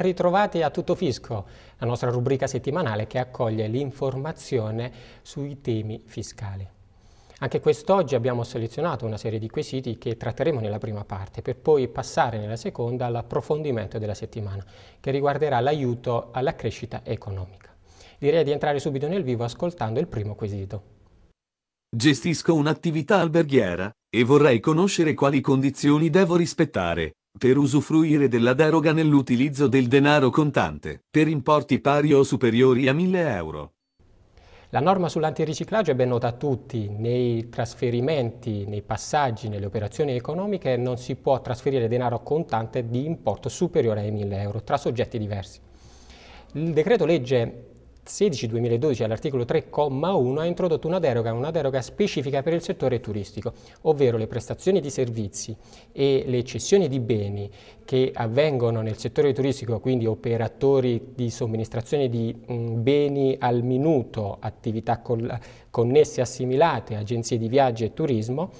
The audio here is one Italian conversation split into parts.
Ben ritrovati a Tutto Fisco, la nostra rubrica settimanale che accoglie l'informazione sui temi fiscali. Anche quest'oggi abbiamo selezionato una serie di quesiti che tratteremo nella prima parte per poi passare nella seconda all'approfondimento della settimana che riguarderà l'aiuto alla crescita economica. Direi di entrare subito nel vivo ascoltando il primo quesito. Gestisco un'attività alberghiera e vorrei conoscere quali condizioni devo rispettare per usufruire della deroga nell'utilizzo del denaro contante, per importi pari o superiori a 1000 euro. La norma sull'antiriciclaggio è ben nota a tutti, nei trasferimenti, nei passaggi, nelle operazioni economiche non si può trasferire denaro contante di importo superiore ai 1000 euro tra soggetti diversi. Il decreto legge 16-2012 all'articolo 3,1 ha introdotto una deroga, una deroga specifica per il settore turistico, ovvero le prestazioni di servizi e le cessioni di beni che avvengono nel settore turistico, quindi operatori di somministrazione di mm, beni al minuto, attività connesse assimilate, agenzie di viaggio e turismo,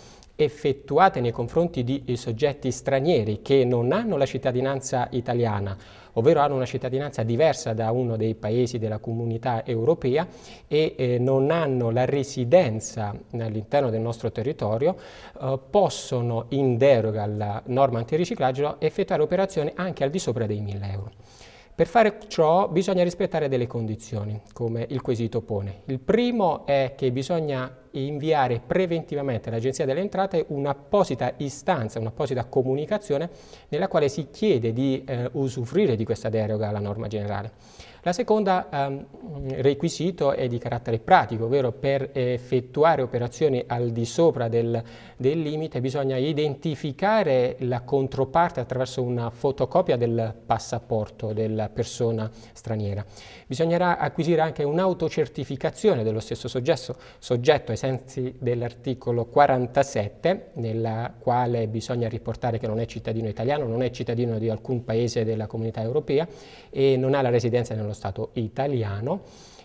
effettuate nei confronti di soggetti stranieri che non hanno la cittadinanza italiana ovvero hanno una cittadinanza diversa da uno dei paesi della comunità europea e eh, non hanno la residenza all'interno del nostro territorio, eh, possono in deroga alla norma antiriciclaggio effettuare operazioni anche al di sopra dei 1000 euro. Per fare ciò bisogna rispettare delle condizioni, come il quesito pone. Il primo è che bisogna inviare preventivamente all'Agenzia delle Entrate un'apposita istanza, un'apposita comunicazione nella quale si chiede di eh, usufruire di questa deroga alla norma generale. La seconda ehm, requisito è di carattere pratico, ovvero per effettuare operazioni al di sopra del, del limite bisogna identificare la controparte attraverso una fotocopia del passaporto della persona straniera. Bisognerà acquisire anche un'autocertificazione dello stesso soggetto, soggetto sensi dell'articolo 47, nella quale bisogna riportare che non è cittadino italiano, non è cittadino di alcun paese della comunità europea e non ha la residenza nello Stato italiano.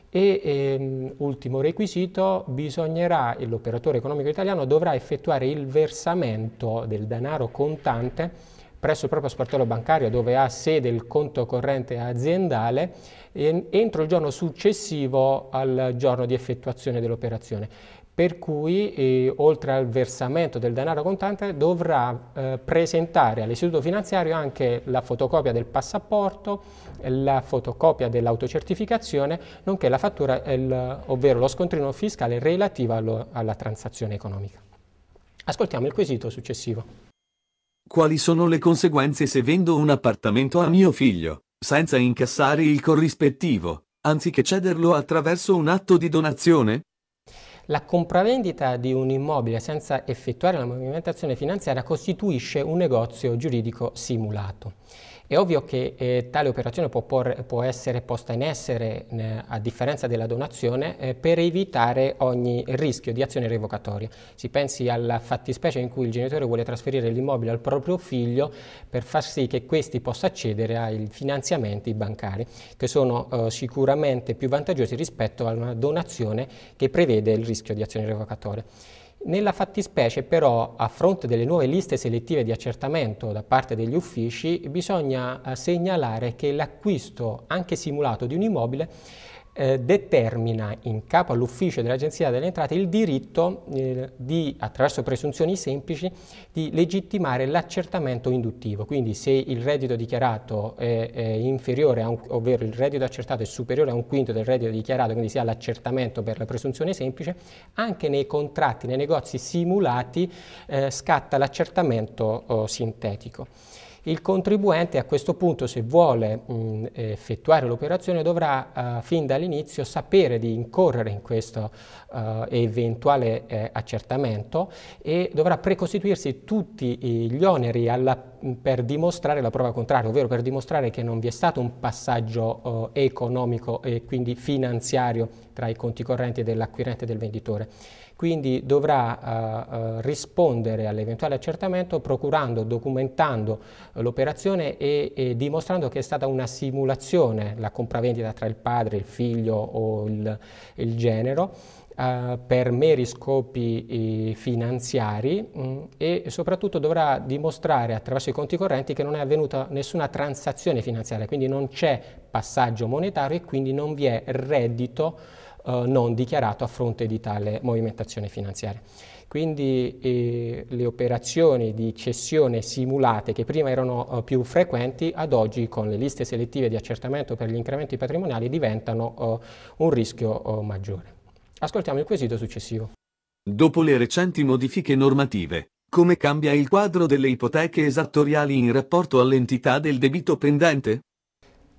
E ehm, ultimo requisito, bisognerà, l'operatore economico italiano dovrà effettuare il versamento del denaro contante presso il proprio sportello bancario dove ha sede il conto corrente aziendale entro il giorno successivo al giorno di effettuazione dell'operazione per cui eh, oltre al versamento del denaro contante dovrà eh, presentare all'istituto finanziario anche la fotocopia del passaporto, la fotocopia dell'autocertificazione, nonché la fattura, il, ovvero lo scontrino fiscale relativo allo, alla transazione economica. Ascoltiamo il quesito successivo. Quali sono le conseguenze se vendo un appartamento a mio figlio, senza incassare il corrispettivo, anziché cederlo attraverso un atto di donazione? La compravendita di un immobile senza effettuare la movimentazione finanziaria costituisce un negozio giuridico simulato. È ovvio che eh, tale operazione può, porre, può, essere posta in essere, eh, a differenza della donazione, eh, per evitare ogni rischio di azione revocatoria. Si pensi alla fattispecie in cui il genitore vuole trasferire l'immobile al proprio figlio per far sì che questi possa accedere ai finanziamenti bancari, che sono eh, sicuramente più vantaggiosi rispetto a una donazione che prevede il rischio di azione revocatoria. Nella fattispecie però, a fronte delle nuove liste selettive di accertamento da parte degli uffici, bisogna eh, segnalare che l'acquisto anche simulato di un immobile eh, determina in capo all'ufficio dell'Agenzia delle Entrate il diritto eh, di, attraverso presunzioni semplici, di legittimare l'accertamento induttivo. Quindi se il reddito dichiarato è, è inferiore, un, ovvero il reddito accertato è superiore a un quinto del reddito dichiarato, quindi si ha l'accertamento per la presunzione semplice, anche nei contratti, nei negozi simulati eh, scatta l'accertamento oh, sintetico. Il contribuente a questo punto, se vuole mh, effettuare l'operazione, dovrà uh, fin dall'inizio sapere di incorrere in questo uh, eventuale eh, accertamento e dovrà precostituirsi tutti gli oneri alla, per dimostrare la prova contraria, ovvero per dimostrare che non vi è stato un passaggio uh, economico e quindi finanziario tra i conti correnti dell'acquirente e del venditore. Quindi dovrà uh, uh, rispondere all'eventuale accertamento procurando, documentando l'operazione e, e, dimostrando che è stata una simulazione, la compravendita tra il padre, il figlio o il, il genero, uh, per meri scopi eh, finanziari mh, mm, e soprattutto dovrà dimostrare attraverso i conti correnti che non è avvenuta nessuna transazione finanziaria, quindi non c'è passaggio monetario e quindi non vi è reddito uh, non dichiarato a fronte di tale movimentazione finanziaria. Quindi eh, le operazioni di cessione simulate che prima erano eh, più frequenti, ad oggi con le liste selettive di accertamento per gli incrementi patrimoniali diventano eh, un rischio eh, maggiore. Ascoltiamo il quesito successivo. Dopo le recenti modifiche normative, come cambia il quadro delle ipoteche esattoriali in rapporto all'entità del debito pendente?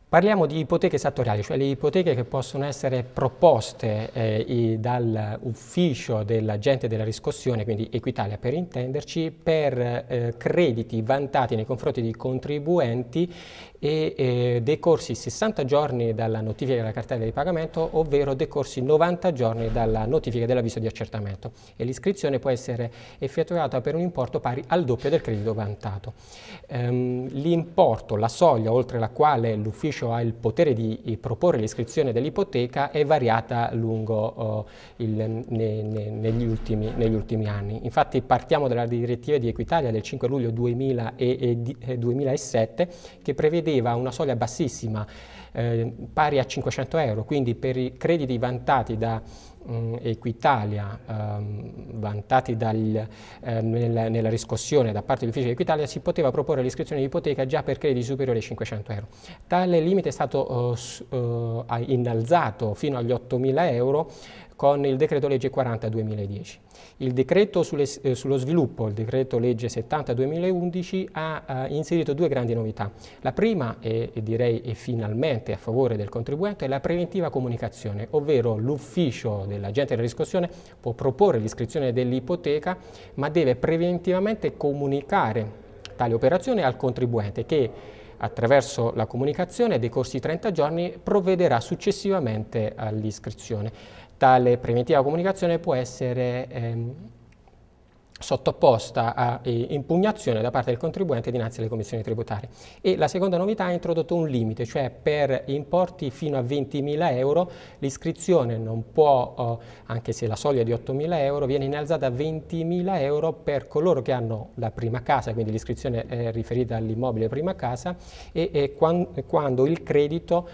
Parliamo di ipoteche esattoriali, cioè le ipoteche che possono essere proposte eh, dall'ufficio dell'agente della riscossione, quindi Equitalia per intenderci, per eh, crediti vantati nei confronti di contribuenti e eh, decorsi 60 giorni dalla notifica della cartella di pagamento, ovvero decorsi 90 giorni dalla notifica dell'avviso di accertamento e l'iscrizione può essere effettuata per un importo pari al doppio del credito vantato. Ehm, l'importo, la soglia oltre la quale l'ufficio ha il potere di proporre l'iscrizione dell'ipoteca è variata lungo oh, il, ne, ne, negli, ultimi, negli, ultimi, anni. Infatti partiamo dalla direttiva di Equitalia del 5 luglio 2000 e, e 2007 che prevede prevedeva una soglia bassissima eh, pari a 500 euro, quindi per i crediti vantati da um, Equitalia, um, vantati dal, eh, nella, nella, riscossione da parte dell'ufficio di Equitalia, si poteva proporre l'iscrizione di ipoteca già per crediti superiori ai 500 euro. Tale limite è stato uh, uh, innalzato fino agli 8.000 euro con il decreto legge 40 2010. Il decreto sulle, eh, sullo sviluppo, il decreto legge 70 2011, ha eh, inserito due grandi novità. La prima, e, direi e finalmente a favore del contribuente, è la preventiva comunicazione, ovvero l'ufficio dell'agente della riscossione può proporre l'iscrizione dell'ipoteca, ma deve preventivamente comunicare tale operazione al contribuente che attraverso la comunicazione dei corsi 30 giorni provvederà successivamente all'iscrizione. Tale preventiva comunicazione può essere ehm, sottoposta a eh, impugnazione da parte del contribuente dinanzi alle commissioni tributarie. E la seconda novità ha introdotto un limite, cioè per importi fino a 20.000 euro l'iscrizione non può, eh, anche se la soglia è di 8.000 euro, viene innalzata a 20.000 euro per coloro che hanno la prima casa, quindi l'iscrizione è riferita all'immobile prima casa, e, e quando, quando il credito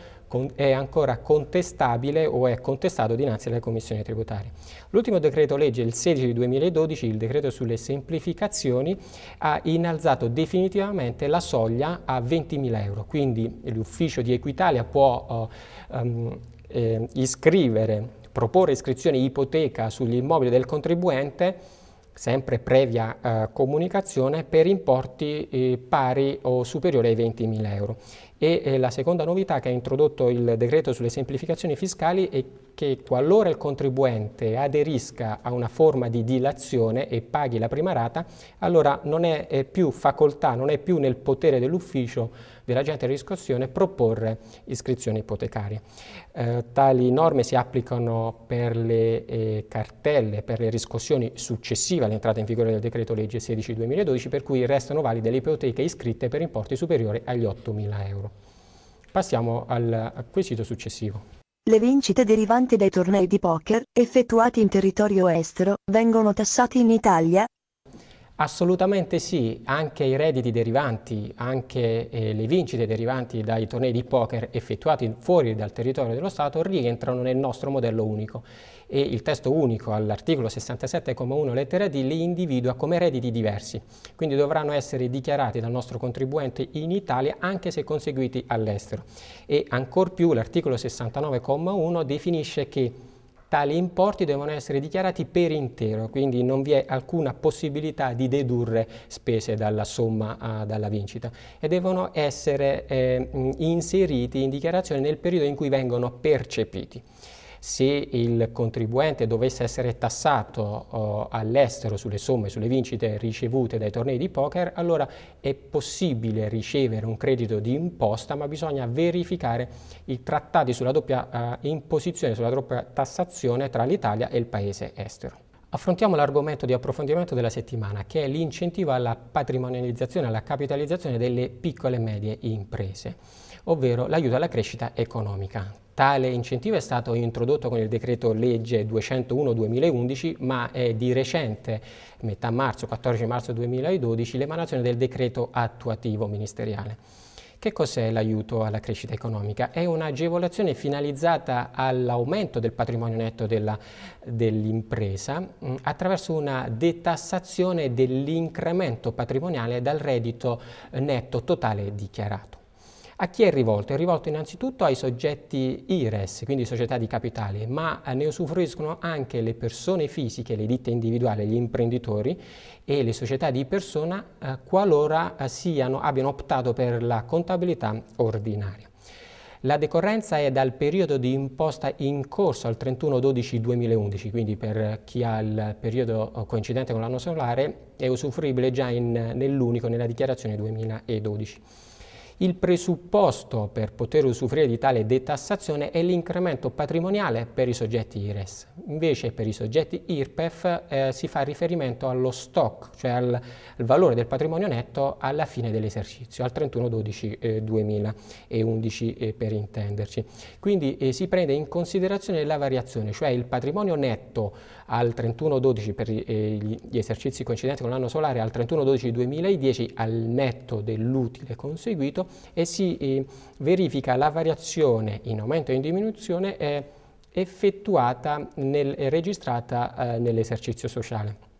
è ancora contestabile o è contestato dinanzi alle commissioni tributarie. L'ultimo decreto legge, il 16 di 2012, il decreto sulle semplificazioni, ha innalzato definitivamente la soglia a 20.000 euro, quindi l'ufficio di Equitalia può uh, um, eh, iscrivere, proporre iscrizione ipoteca sugli immobili del contribuente sempre previa eh, comunicazione per importi eh, pari o superiori ai 20.000 euro. E eh, la seconda novità che ha introdotto il decreto sulle semplificazioni fiscali è che qualora il contribuente aderisca a una forma di dilazione e paghi la prima rata, allora non è, è più facoltà, non è più nel potere dell'ufficio dell'agente di riscossione proporre iscrizioni ipotecarie. Eh, tali norme si applicano per le eh, cartelle, per le riscossioni successive all'entrata in vigore del decreto legge 16-2012, per cui restano valide le ipoteche iscritte per importi superiori agli 8.000 euro. Passiamo al quesito successivo. Le vincite derivanti dai tornei di poker, effettuati in territorio estero, vengono tassati in Italia? Assolutamente sì, anche i redditi derivanti, anche eh, le vincite derivanti dai tornei di poker effettuati fuori dal territorio dello Stato rientrano nel nostro modello unico e il testo unico all'articolo 67,1 lettera D li individua come redditi diversi, quindi dovranno essere dichiarati dal nostro contribuente in Italia anche se conseguiti all'estero. E ancor più l'articolo 69,1 definisce che tali importi devono essere dichiarati per intero, quindi non vi è alcuna possibilità di dedurre spese dalla somma uh, dalla vincita. E devono essere eh, inseriti in dichiarazione nel periodo in cui vengono percepiti se il contribuente dovesse essere tassato uh, all'estero sulle somme, sulle vincite ricevute dai tornei di poker, allora è possibile ricevere un credito di imposta, ma bisogna verificare i trattati sulla doppia uh, imposizione, sulla doppia tassazione tra l'Italia e il paese estero. Affrontiamo l'argomento di approfondimento della settimana, che è l'incentivo alla patrimonializzazione, alla capitalizzazione delle piccole e medie imprese. Ovvero l'aiuto alla crescita economica. Tale incentivo è stato introdotto con il decreto legge 201-2011, ma è di recente, metà marzo, 14 marzo 2012, l'emanazione del decreto attuativo ministeriale. Che cos'è l'aiuto alla crescita economica? È un'agevolazione finalizzata all'aumento del patrimonio netto dell'impresa dell attraverso una detassazione dell'incremento patrimoniale dal reddito netto totale dichiarato. A chi è rivolto? È rivolto innanzitutto ai soggetti IRES, quindi società di capitali, ma ne usufruiscono anche le persone fisiche, le ditte individuali, gli imprenditori e le società di persona eh, qualora eh, siano, abbiano optato per la contabilità ordinaria. La decorrenza è dal periodo di imposta in corso al 31-12-2011, quindi per chi ha il periodo eh, coincidente con l'anno solare è usufruibile già nell'unico nella dichiarazione 2012. Il presupposto per poter usufruire di tale detassazione è l'incremento patrimoniale per i soggetti IRES. Invece per i soggetti IRPEF eh, si fa riferimento allo stock, cioè al, al, valore del patrimonio netto alla fine dell'esercizio, al 31-12-2011 eh, eh, per intenderci. Quindi eh, si prende in considerazione la variazione, cioè il patrimonio netto al 31-12 per eh, gli esercizi coincidenti con l'anno solare, al 31-12-2010 al netto dell'utile conseguito e si eh, verifica la variazione in aumento e in diminuzione eh, effettuata e registrata eh, nell'esercizio sociale.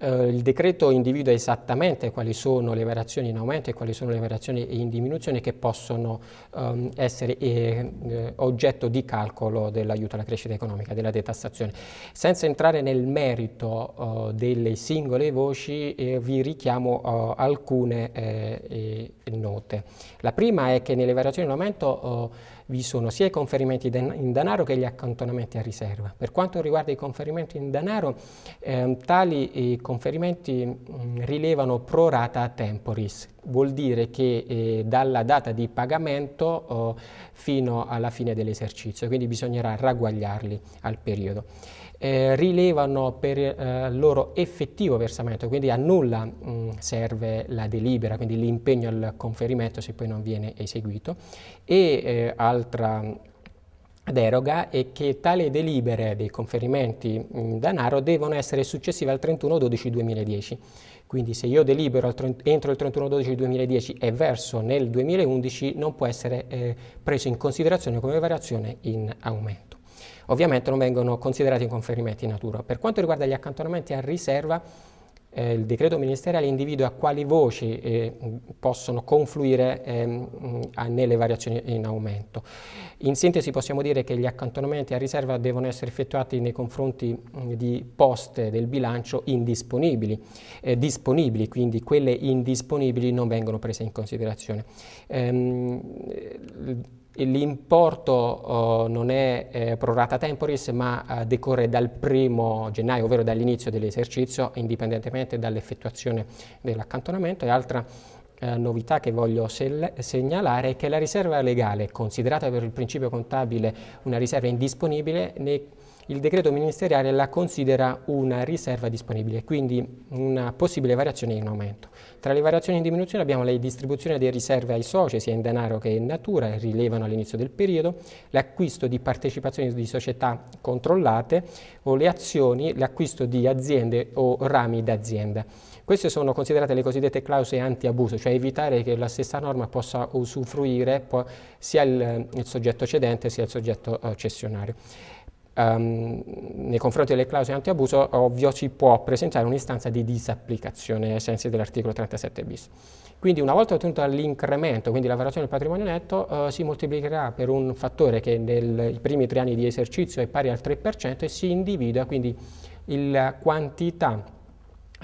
Uh, il decreto individua esattamente quali sono le variazioni in aumento e quali sono le variazioni in diminuzione che possono um, essere eh, eh, oggetto di calcolo dell'aiuto alla crescita economica, della detassazione. Senza entrare nel merito uh, delle singole voci eh, vi richiamo uh, alcune eh, note. La prima è che nelle variazioni in aumento vi sono sia i conferimenti in denaro che gli accantonamenti a riserva. Per quanto riguarda i conferimenti in denaro, eh, tali conferimenti mh, mm, rilevano pro rata temporis, vuol dire che eh, dalla data di pagamento oh, fino alla fine dell'esercizio, quindi bisognerà ragguagliarli al periodo eh, rilevano per eh, loro effettivo versamento, quindi a nulla mh, serve la delibera, quindi l'impegno al conferimento se poi non viene eseguito. E eh, altra deroga è che tali delibere dei conferimenti in denaro devono essere successive al 31-12-2010. Quindi se io delibero entro il 31-12-2010 e verso nel 2011 non può essere eh, preso in considerazione come variazione in aumento. Ovviamente non vengono considerati conferimenti in natura. Per quanto riguarda gli accantonamenti a riserva, eh, il decreto ministeriale individua quali voci eh, possono confluire eh, nelle variazioni in aumento. In sintesi possiamo dire che gli accantonamenti a riserva devono essere effettuati nei confronti di poste del bilancio indisponibili, eh, disponibili, quindi quelle indisponibili non vengono prese in considerazione. Ehm, L'importo uh, non è eh, prorata temporis ma uh, decorre dal primo gennaio, ovvero dall'inizio dell'esercizio, indipendentemente dall'effettuazione dell'accantonamento. E altra uh, novità che voglio segnalare è che la riserva legale, considerata per il principio contabile una riserva indisponibile, il decreto ministeriale la considera una riserva disponibile, quindi una possibile variazione in aumento. Tra le variazioni in diminuzione abbiamo la distribuzione delle riserve ai soci, sia in denaro che in natura, rilevano all'inizio del periodo, l'acquisto di partecipazioni di società controllate o le azioni, l'acquisto di aziende o rami d'azienda. Queste sono considerate le cosiddette clausole anti-abuso, cioè evitare che la stessa norma possa usufruire sia il, il soggetto cedente sia il soggetto uh, cessionario um, nei confronti delle clausole anti-abuso, ovvio si può presentare un'istanza di disapplicazione ai sensi dell'articolo 37 bis. Quindi una volta ottenuto l'incremento, quindi la variazione del patrimonio netto, uh, si moltiplicherà per un fattore che nei primi tre anni di esercizio è pari al 3% e si individua quindi la quantità eh,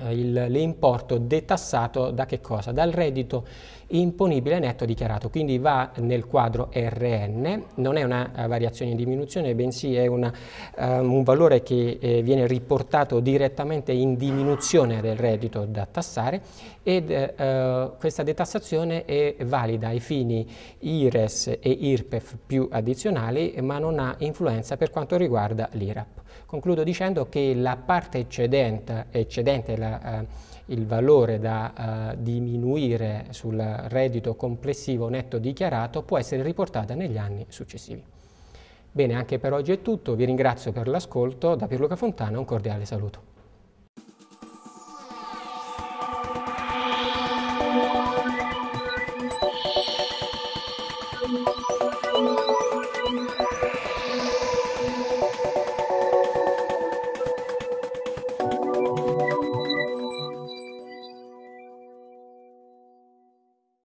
l'importo detassato da che cosa? Dal reddito imponibile netto dichiarato, quindi va nel quadro RN, non è una uh, variazione in diminuzione, bensì è una, um, un valore che eh, viene riportato direttamente in diminuzione del reddito da tassare ed uh, questa detassazione è valida ai fini IRES e IRPEF più addizionali, ma non ha influenza per quanto riguarda l'IRAP. Concludo dicendo che la parte eccedente, eccedente la, eh, il valore da eh, diminuire sul reddito complessivo netto dichiarato può essere riportata negli anni successivi. Bene, anche per oggi è tutto, vi ringrazio per l'ascolto, da Pierluca Fontana un cordiale saluto.